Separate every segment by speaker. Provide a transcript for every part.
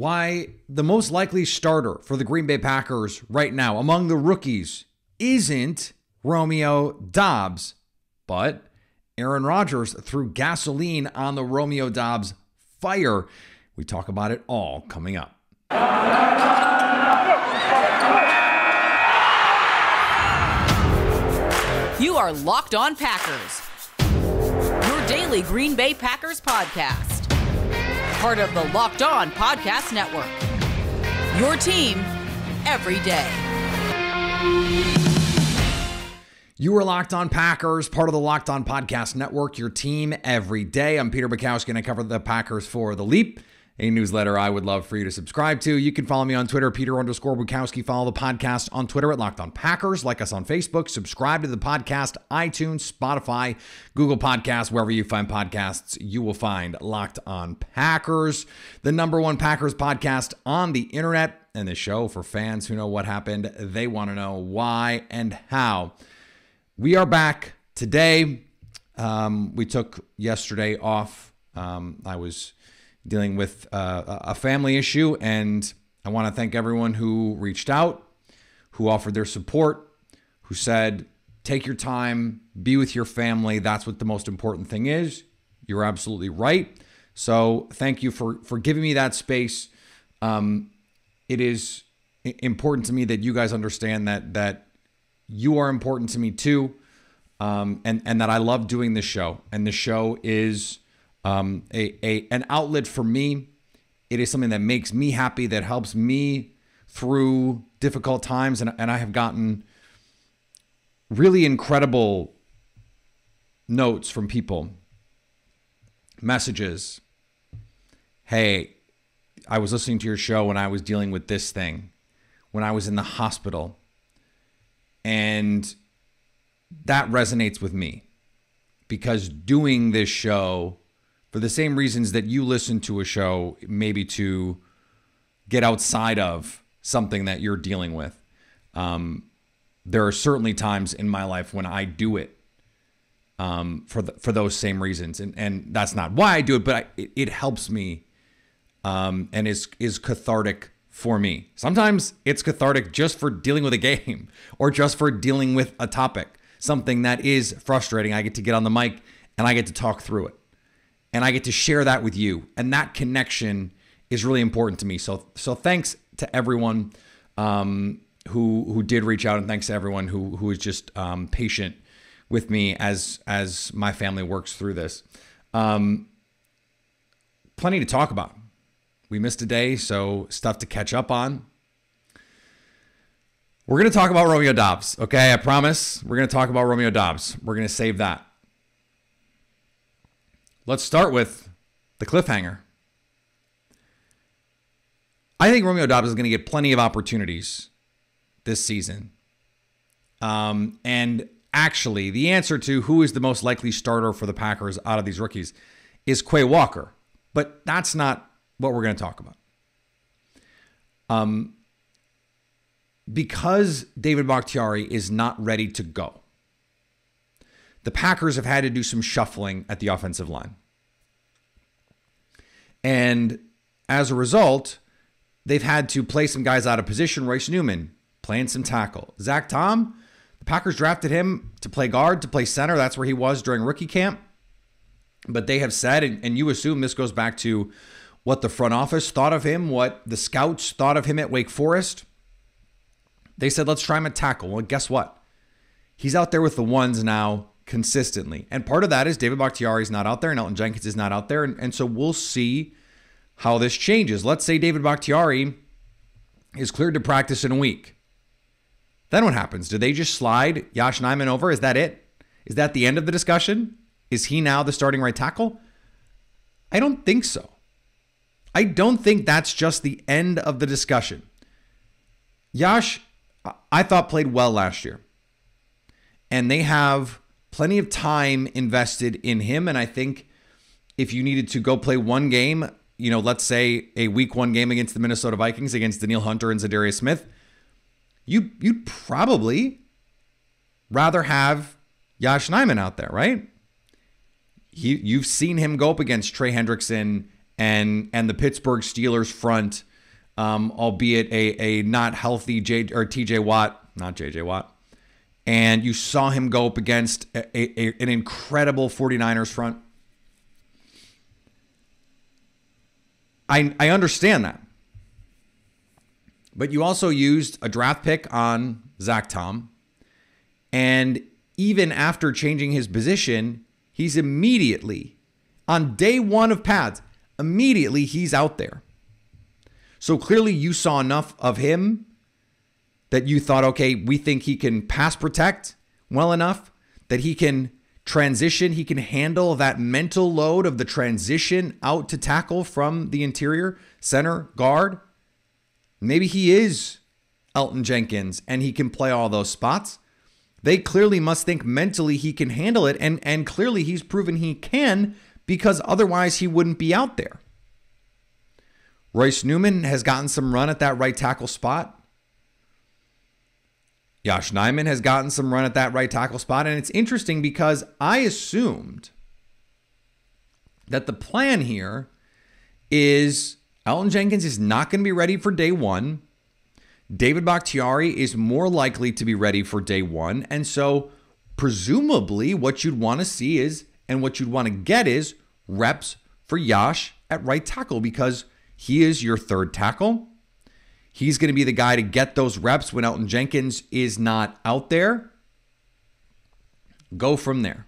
Speaker 1: why the most likely starter for the Green Bay Packers right now among the rookies isn't Romeo Doubs, but Aaron Rodgers threw gasoline on the Romeo Doubs fire. We talk about it all coming up.
Speaker 2: You are Locked On Packers, your daily Green Bay Packers podcast. Part of the Locked On Podcast Network. Your team every day.
Speaker 1: You are Locked On Packers, part of the Locked On Podcast Network, your team every day. I'm Peter Bukowski, and I cover the Packers for The Leap a newsletter I would love for you to subscribe to. You can follow me on Twitter, Peter underscore Bukowski. Follow the podcast on Twitter at Locked On Packers. Like us on Facebook. Subscribe to the podcast, iTunes, Spotify, Google Podcasts, wherever you find podcasts, you will find Locked On Packers, the number one Packers podcast on the internet. And the show for fans who know what happened. They want to know why and how. We are back today. Um, we took yesterday off. Um, I was dealing with uh, a family issue. And I want to thank everyone who reached out, who offered their support, who said, take your time, be with your family. That's what the most important thing is. You're absolutely right. So thank you for for giving me that space. Um, it is important to me that you guys understand that that you are important to me too, um, and and that I love doing this show. And the show is um, a, a an outlet for me. It is something that makes me happy, that helps me through difficult times, and, and I have gotten really incredible notes from people, messages. Hey, I was listening to your show when I was dealing with this thing, when I was in the hospital. And that resonates with me because doing this show for the same reasons that you listen to a show, maybe to get outside of something that you're dealing with. Um, there are certainly times in my life when I do it um, for the, for those same reasons, and and that's not why I do it, but I, it, it, helps me um, and is is cathartic for me. Sometimes it's cathartic just for dealing with a game or just for dealing with a topic, something that is frustrating. I get to get on the mic and I get to talk through it and I get to share that with you. And that connection is really important to me. So so thanks to everyone um, who who did reach out, and thanks to everyone who who is just um, patient with me as as my family works through this. Um, plenty to talk about. We missed a day, so stuff to catch up on. We're going to talk about Romeo Doubs, okay? I promise. We're going to talk about Romeo Doubs. We're going to save that. Let's start with the cliffhanger. I think Romeo Doubs is going to get plenty of opportunities this season. Um, and actually, the answer to who is the most likely starter for the Packers out of these rookies is Quay Walker. But that's not what we're going to talk about. Um, because David Bakhtiari is not ready to go, the Packers have had to do some shuffling at the offensive line. And as a result, they've had to play some guys out of position. Royce Newman playing some tackle. Zach Tom, the Packers drafted him to play guard, to play center. That's where he was during rookie camp. But they have said, and, and you assume this goes back to what the front office thought of him, what the scouts thought of him at Wake Forest. They said, let's try him at tackle. Well, guess what? He's out there with the ones now consistently. And part of that is David Bakhtiari is not out there and Elgton Jenkins is not out there. And, and so we'll see how this changes. Let's say David Bakhtiari is cleared to practice in a week. Then what happens? Do they just slide Yosh Nijman over? Is that it? Is that the end of the discussion? Is he now the starting right tackle? I don't think so. I don't think that's just the end of the discussion. Yosh, I thought played well last year. And they have plenty of time invested in him. And I think if you needed to go play one game, you know, let's say a week one game against the Minnesota Vikings against Danielle Hunter and Za'Darius Smith, you you'd probably rather have Yosh Nijman out there, right? He, you've seen him go up against Trey Hendrickson and and the Pittsburgh Steelers front um, albeit a, a not healthy J or TJ Watt, not JJ Watt. And you saw him go up against a, a, an incredible 49ers front. I, I understand that. But you also used a draft pick on Zach Tom. And even after changing his position, he's immediately, on day one of pads, immediately he's out there. So clearly you saw enough of him that you thought, okay, we think he can pass protect well enough that he can transition, he can handle that mental load of the transition out to tackle from the interior, center, guard. Maybe he is Elgton Jenkins and he can play all those spots. They clearly must think mentally he can handle it, and, and clearly he's proven he can because otherwise he wouldn't be out there. Royce Newman has gotten some run at that right tackle spot. Yosh Nijman has gotten some run at that right tackle spot. And it's interesting because I assumed that the plan here is Elgton Jenkins is not going to be ready for day one. David Bakhtiari is more likely to be ready for day one. And so, presumably, what you'd want to see is, and what you'd want to get is reps for Yosh at right tackle because he is your third tackle. He's going to be the guy to get those reps when Elgton Jenkins is not out there. Go from there.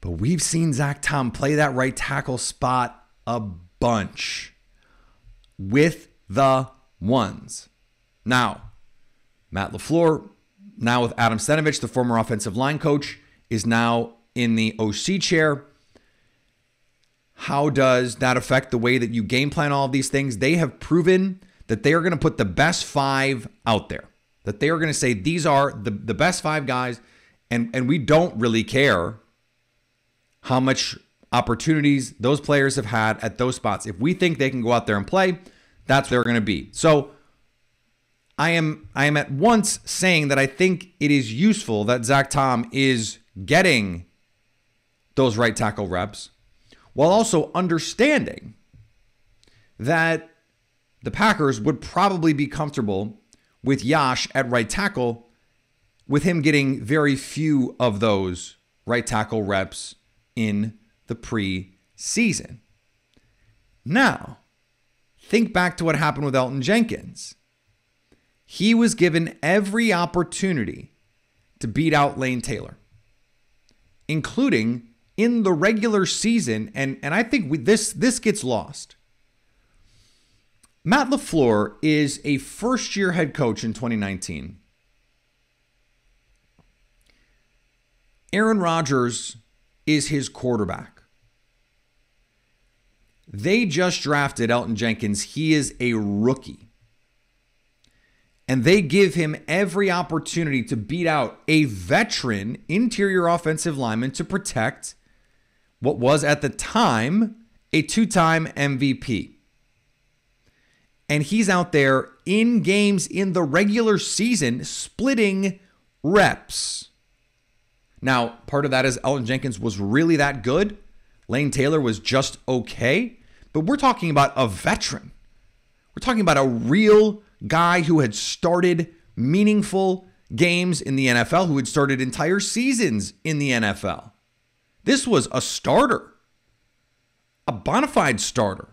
Speaker 1: But we've seen Zach Tom play that right tackle spot a bunch with the ones. Now, Matt LaFleur, now with Adam Stenavich, the former offensive line coach, is now in the OC chair. How does that affect the way that you game plan all of these things? They have proven that they are going to put the best five out there, that they are going to say these are the, the best five guys, and, and we don't really care how much opportunities those players have had at those spots. If we think they can go out there and play, that's where they're going to be. So I am I am at once saying that I think it is useful that Zach Tom is getting those right tackle reps while also understanding that the Packers would probably be comfortable with Yosh at right tackle, with him getting very few of those right tackle reps in the preseason. Now, think back to what happened with Elgton Jenkins. He was given every opportunity to beat out Lane Taylor, including in the regular season, and, and I think we, this this gets lost. Matt LaFleur is a first year head coach in 2019. Aaron Rodgers is his quarterback. They just drafted Elgton Jenkins. He is a rookie. And they give him every opportunity to beat out a veteran interior offensive lineman to protect what was at the time a two time MVP. And he's out there in games in the regular season splitting reps. Now, part of that is Elgton Jenkins was really that good. Lane Taylor was just okay. But we're talking about a veteran. We're talking about a real guy who had started meaningful games in the NFL, who had started entire seasons in the NFL. This was a starter, a bona fide starter.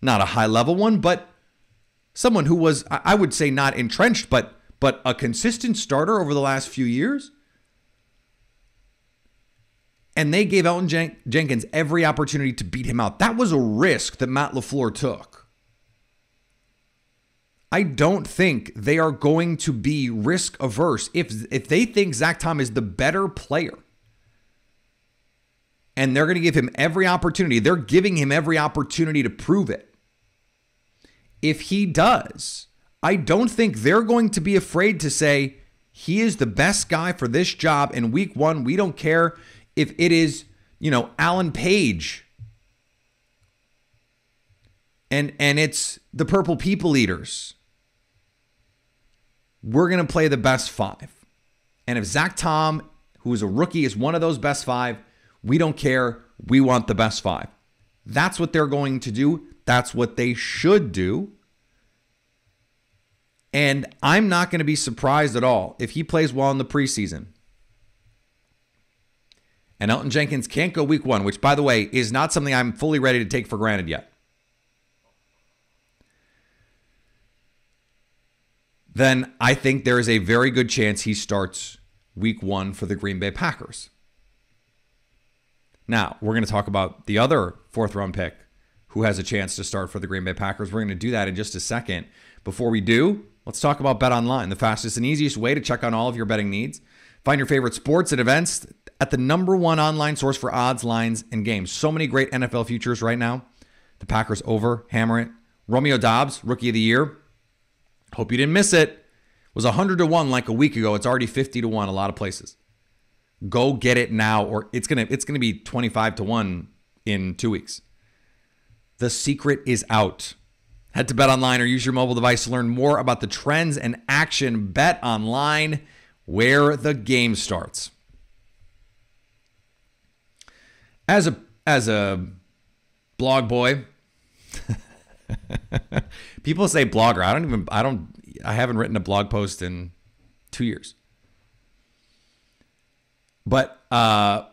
Speaker 1: Not a high level one, but someone who was, I would say, not entrenched, but but a consistent starter over the last few years. And they gave Elgton Jen- Jenkins every opportunity to beat him out. That was a risk that Matt LaFleur took. I don't think they are going to be risk averse if if they think Zach Tom is the better player and they're going to give him every opportunity. They're giving him every opportunity to prove it. If he does, I don't think they're going to be afraid to say he is the best guy for this job in week one. We don't care if it is, you know, Alan Page. And and it's the purple people eaters. We're gonna play the best five. And if Zach Tom, who is a rookie, is one of those best five, we don't care. We want the best five. That's what they're going to do. That's what they should do. And I'm not going to be surprised at all if he plays well in the preseason. And Elgton Jenkins can't go week one, which, by the way, is not something I'm fully ready to take for granted yet. Then I think there is a very good chance he starts week one for the Green Bay Packers. Now, we're going to talk about the other fourth round pick who has a chance to start for the Green Bay Packers. We're going to do that in just a second. Before we do, let's talk about Bet Online, the fastest and easiest way to check on all of your betting needs. Find your favorite sports and events at the number one online source for odds, lines, and games. So many great NFL futures right now. The Packers over, hammer it. Romeo Doubs, rookie of the year. Hope you didn't miss it. Was 100 to 1 like a week ago. It's already 50 to 1 a lot of places. Go get it now or it's to it's to be 25 to 1 in 2 weeks. The secret is out. Head to Bet Online or use your mobile device to learn more about the trends and action. Bet Online, where the game starts. As a as a blog boy, people say blogger. I don't even I don't I haven't written a blog post in 2 years. But uh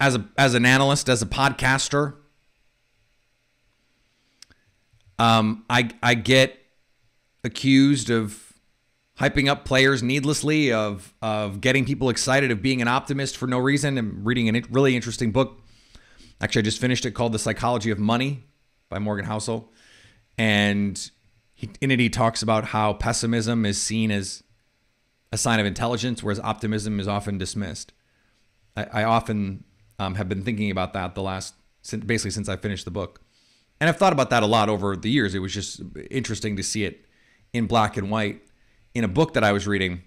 Speaker 1: as a as an analyst, as a podcaster, um, I I get accused of hyping up players needlessly, of of getting people excited, of being an optimist for no reason. I'm reading a really interesting book. Actually, I just finished it called The Psychology of Money by Morgan Housel, and he, in it he talks about how pessimism is seen as a sign of intelligence, whereas optimism is often dismissed. I, I often um, have been thinking about that the last basically since I finished the book. And I've thought about that a lot over the years. It was just interesting to see it in black and white in a book that I was reading.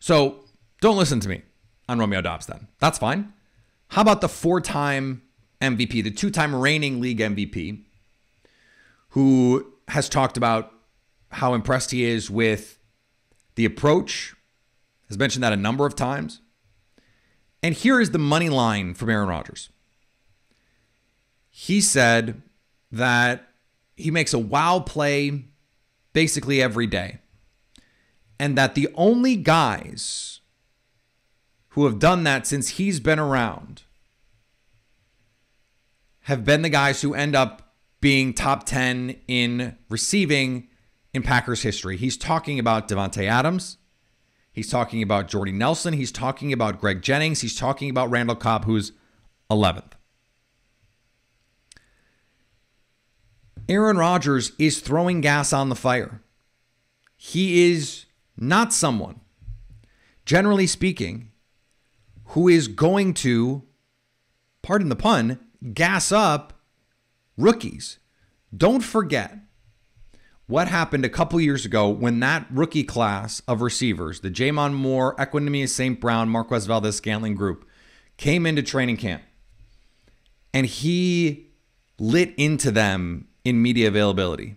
Speaker 1: So don't listen to me on Romeo Doubs. then. That's fine. How about the four time MVP, the two time reigning league MVP, who has talked about how impressed he is with the approach, has mentioned that a number of times. And here is the money line from Aaron Rodgers he said that he makes a wow play basically every day. And that the only guys who have done that since he's been around have been the guys who end up being top 10 in receiving in Packers history. He's talking about Davante Adams. He's talking about Jordy Nelson. He's talking about Greg Jennings. He's talking about Randall Cobb, who's 11th. Aaron Rodgers is throwing gas on the fire. He is not someone, generally speaking, who is going to, pardon the pun, gas up rookies. Don't forget what happened a couple years ago when that rookie class of receivers, the J'Mon Moore, Equanimeous St. Brown, Marquez Valdes Scantling group, came into training camp. And he lit into them in media availability.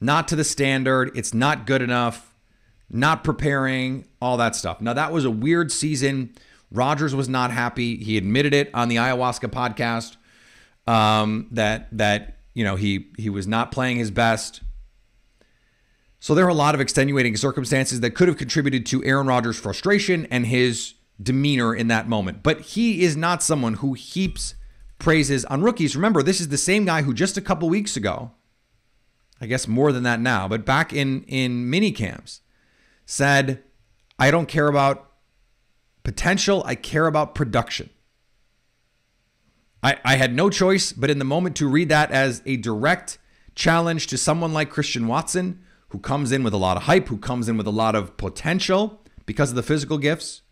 Speaker 1: Not to the standard, it's not good enough, not preparing, all that stuff. Now, that was a weird season. Rodgers was not happy. He admitted it on the ayahuasca podcast um, that that you know he he was not playing his best. So there are a lot of extenuating circumstances that could have contributed to Aaron Rodgers' frustration and his demeanor in that moment. But he is not someone who heaps praises on rookies. Remember, this is the same guy who just a couple weeks ago, I guess more than that now, but back in in mini camps, said, "I don't care about potential. I care about production." I, I had no choice but in the moment to read that as a direct challenge to someone like Christian Watson, who comes in with a lot of hype, who comes in with a lot of potential because of the physical gifts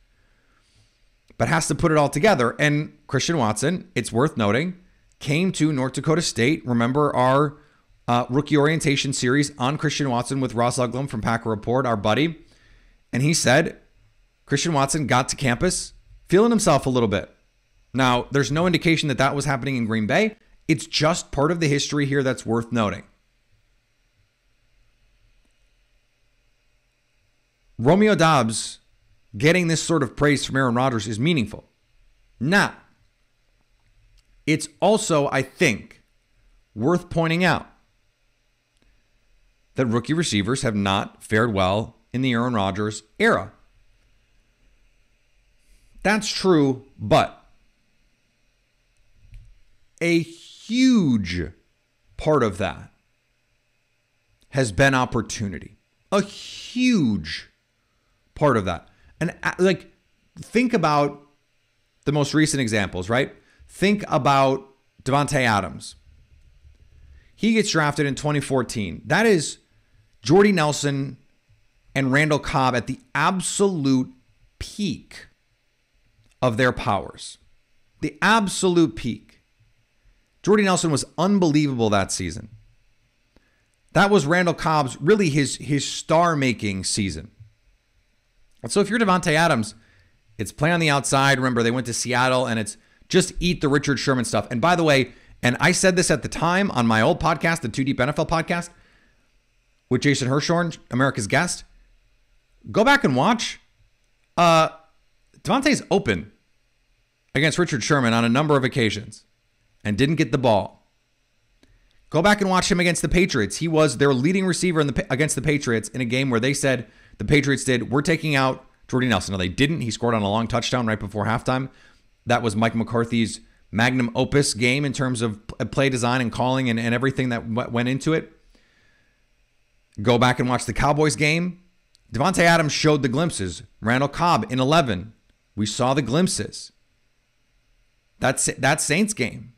Speaker 1: but has to put it all together. And Christian Watson, it's worth noting, came to North Dakota State. Remember our uh, rookie orientation series on Christian Watson with Ross Uglum from Packer Report, our buddy. And he said Christian Watson got to campus feeling himself a little bit. Now, there's no indication that that was happening in Green Bay. It's just part of the history here that's worth noting. Romeo Doubs getting this sort of praise from Aaron Rodgers is meaningful. Now, it's also, I think, worth pointing out that rookie receivers have not fared well in the Aaron Rodgers era. That's true, but a huge part of that has been opportunity. A huge part of that. And uh, like, think about the most recent examples, right? Think about Davante Adams. He gets drafted in 2014. That is Jordy Nelson and Randall Cobb at the absolute peak of their powers. The absolute peak. Jordy Nelson was unbelievable that season. That was Randall Cobb's really his his star making season. And so if you're Davante Adams, it's play on the outside. Remember, they went to Seattle and it's just eat the Richard Sherman stuff. And by the way, and I said this at the time on my old podcast, the Two Deep NFL podcast, with Jason Hirschhorn, America's guest. Go back and watch. Uh, Davante's open against Richard Sherman on a number of occasions and didn't get the ball. Go back and watch him against the Patriots. He was their leading receiver in the, against the Patriots in a game where they said the Patriots did, we're taking out Jordy Nelson. Now, they didn't. He scored on a long touchdown right before halftime. That was Mike McCarthy's magnum opus game in terms of play design and calling and, and everything that went into it. Go back and watch the Cowboys game. Davante Adams showed the glimpses. Randall Cobb in 11. We saw the glimpses. That's that Saints game.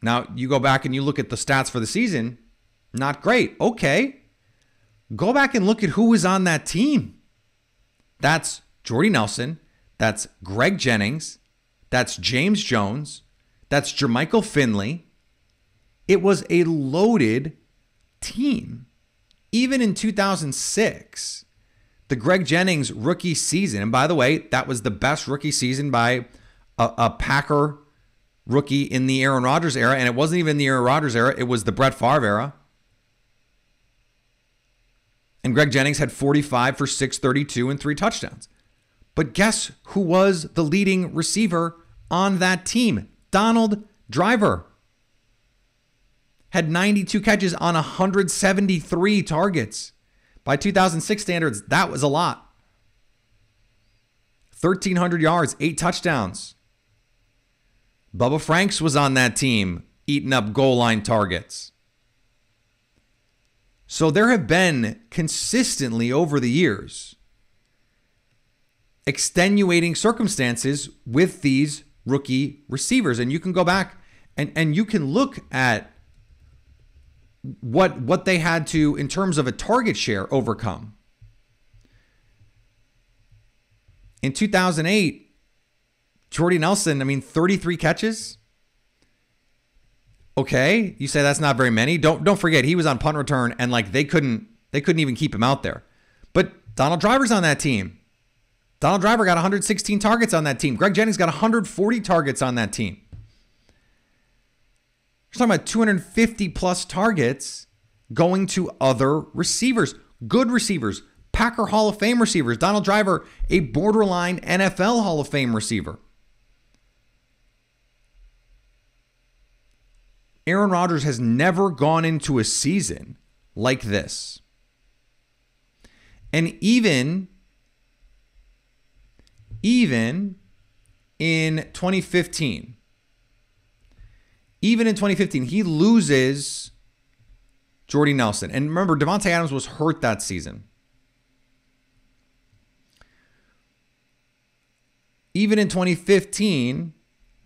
Speaker 1: Now you go back and you look at the stats for the season, not great. Okay. Go back and look at who was on that team. That's Jordy Nelson, that's Greg Jennings, that's James Jones, that's Jermichael Finley. It was a loaded team. Even in 2006, the Greg Jennings rookie season, and by the way, that was the best rookie season by a, a Packer rookie in the Aaron Rodgers era, and it wasn't even the Aaron Rodgers era, it was the Brett Favre era. And Greg Jennings had 45 for 632 and three touchdowns. But guess who was the leading receiver on that team? Donald Driver. Had 92 catches on 173 targets. By 2006 standards, that was a lot. 1,300 yards, eight touchdowns. Bubba Franks was on that team, eating up goal line targets. So there have been consistently over the years extenuating circumstances with these rookie receivers. And you can go back and, and you can look at what what they had to in terms of a target share overcome. In 2008, Jordy Nelson, I mean, 33 catches. Okay, you say that's not very many. Don't don't forget he was on punt return and like they couldn't they couldn't even keep him out there. But Donald Driver's on that team. Donald Driver got 116 targets on that team. Greg Jennings got 140 targets on that team. We're talking about 250 plus targets going to other receivers, good receivers, Packer Hall of Fame receivers. Donald Driver, a borderline NFL Hall of Fame receiver. Aaron Rodgers has never gone into a season like this. And even even in 2015 even in 2015 he loses Jordy Nelson. And remember Davante Adams was hurt that season. Even in 2015,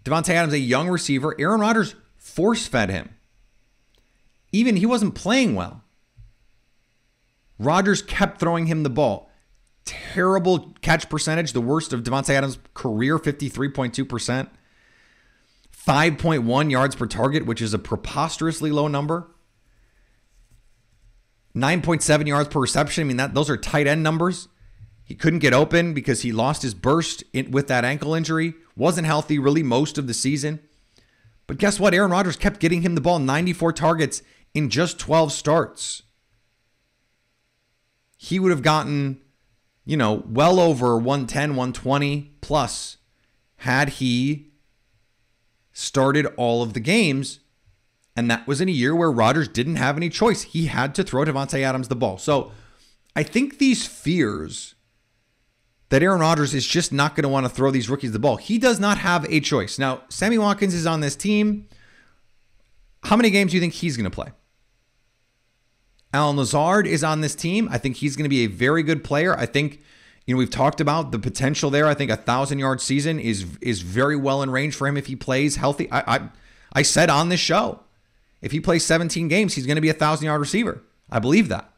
Speaker 1: Davante Adams, a young receiver, Aaron Rodgers force fed him. Even he wasn't playing well. Rodgers kept throwing him the ball. Terrible catch percentage, the worst of Davante Adams' career, 53.2%. 5.1 yards per target, which is a preposterously low number. 9.7 yards per reception. I mean, that those are tight end numbers. He couldn't get open because he lost his burst in, with that ankle injury. Wasn't healthy really most of the season. But guess what? Aaron Rodgers kept getting him the ball 94 targets in just 12 starts. He would have gotten, you know, well over 110, 120 plus had he started all of the games And that was in a year where Rodgers didn't have any choice. He had to throw Davante Adams the ball. So I think these fears that Aaron Rodgers is just not going to want to throw these rookies the ball. He does not have a choice. Now, Sammy Watkins is on this team. How many games do you think he's going to play? Allen Lazard is on this team. I think he's going to be a very good player. I think, you know, we've talked about the potential there. I think a thousand yard season is is very well in range for him if he plays healthy. I I, I said on this show, if he plays 17 games, he's going to be a thousand yard receiver. I believe that.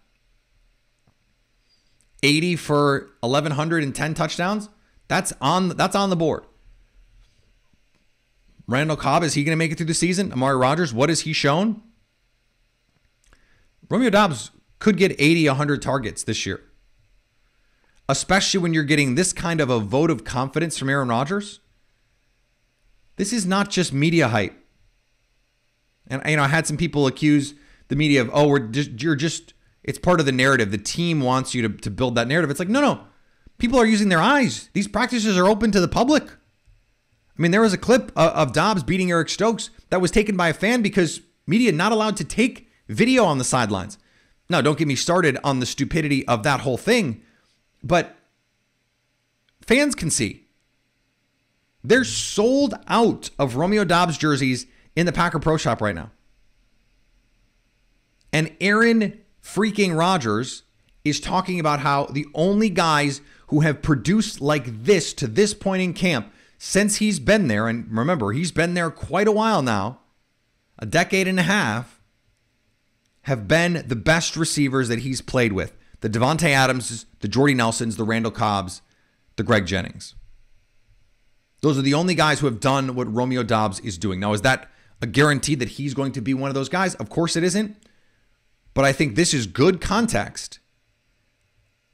Speaker 1: 80 for 1110 touchdowns. That's on that's on the board. Randall Cobb, is he going to make it through the season? Amari Rogers, what has he shown? Romeo Doubs could get 80, 100 targets this year. Especially when you're getting this kind of a vote of confidence from Aaron Rodgers. This is not just media hype. And you know, I had some people accuse the media of, "Oh, we're just you're just it's part of the narrative. The team wants you to, to build that narrative." It's like, "No, no. People are using their eyes. These practices are open to the public." I mean, there was a clip of, Doubs beating Eric Stokes that was taken by a fan because media not allowed to take video on the sidelines. Now, don't get me started on the stupidity of that whole thing, but fans can see. They're sold out of Romeo Doubs jerseys in the Packer Pro Shop right now. And Aaron freaking Rodgers is talking about how the only guys who have produced like this to this point in camp since he's been there, and remember, he's been there quite a while now, a decade and a half, have been the best receivers that he's played with. The Davante Adams, the Jordy Nelsons, the Randall Cobbs, the Greg Jennings. Those are the only guys who have done what Romeo Doubs is doing. Now, is that a guarantee that he's going to be one of those guys? Of course it isn't. But I think this is good context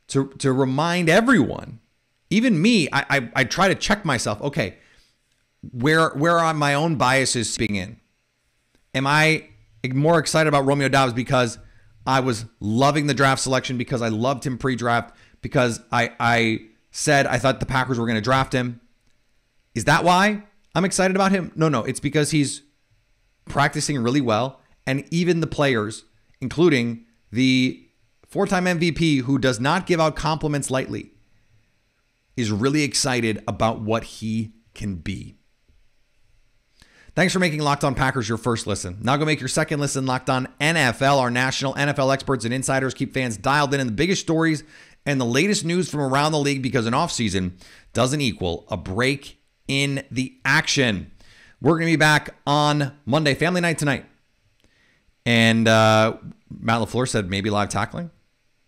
Speaker 1: to, to remind everyone, even me, I, I, I try to check myself. Okay, where where are my own biases speaking in? Am I more excited about Romeo Doubs because I was loving the draft selection because I loved him pre-draft because I I said I thought the Packers were going to draft him. Is that why I'm excited about him? No, no, it's because he's practicing really well and even the players, including the four-time MVP who does not give out compliments lightly, is really excited about what he can be. Thanks for making Locked On Packers your first listen. Now go make your second listen Locked On NFL. Our national NFL experts and insiders keep fans dialed in in the biggest stories and the latest news from around the league because an offseason doesn't equal a break in the action. We're going to be back on Monday, family night tonight. And uh, Matt LaFleur said maybe live tackling.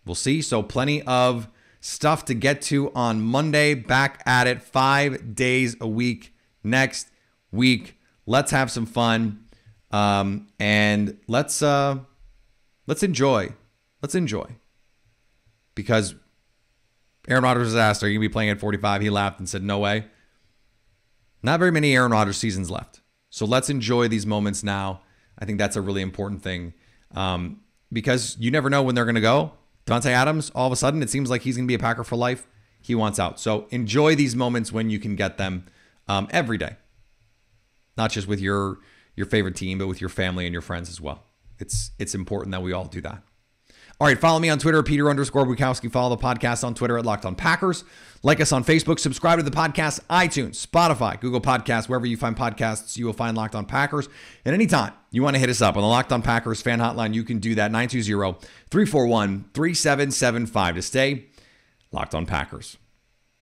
Speaker 1: We'll see. So plenty of stuff to get to on Monday. Back at it five days a week next week. Let's have some fun, um, and let's uh, let's enjoy. Let's enjoy because Aaron Rodgers was asked, "Are you gonna be playing at 45?" He laughed and said, "No way." Not very many Aaron Rodgers seasons left, so let's enjoy these moments now. I think that's a really important thing um, because you never know when they're gonna go. Davante Adams, all of a sudden, it seems like he's gonna be a Packer for life. He wants out, so enjoy these moments when you can get them um, every day not just with your your favorite team, but with your family and your friends as well. It's it's important that we all do that. All right, follow me on Twitter, Peter underscore Bukowski. Follow the podcast on Twitter at Locked On Packers. Like us on Facebook. Subscribe to the podcast, iTunes, Spotify, Google Podcasts, wherever you find podcasts, you will find Locked On Packers. And anytime you want to hit us up on the Locked On Packers fan hotline, you can do that 920 341 3775 to stay Locked On Packers.